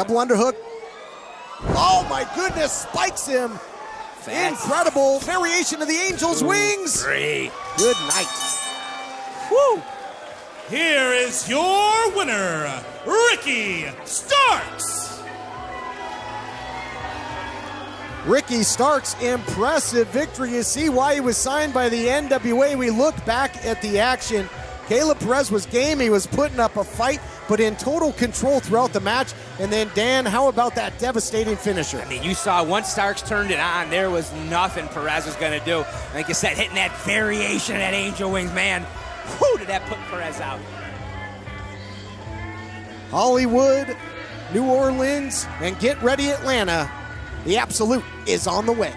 Double underhook. Oh my goodness, spikes him. Fast. Incredible variation of the Angel's wings. Great. Good night. Woo. Here is your winner, Ricky Starks. Ricky Starks, impressive victory. You see why he was signed by the NWA. We look back at the action. Caleb Perez was game. He was putting up a fight, but in total control throughout the match. And then, Dan, how about that devastating finisher? I mean, you saw once Starks turned it on, there was nothing Perez was going to do. Like I said, hitting that variation of that Angel Wings, man. Whoo, did that put Perez out? Hollywood, New Orleans, and get ready, Atlanta. The absolute is on the way.